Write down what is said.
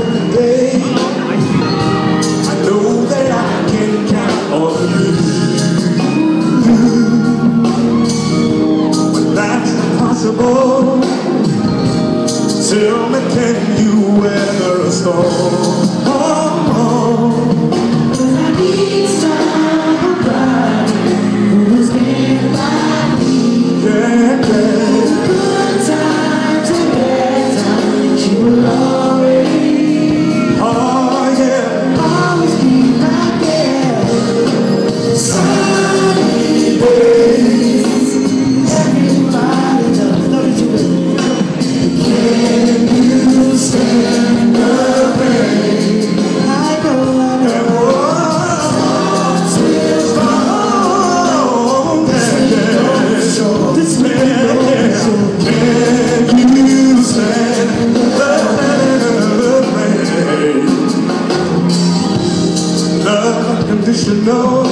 different I know that I can count on you But that's impossible Tell me can you weather a storm? know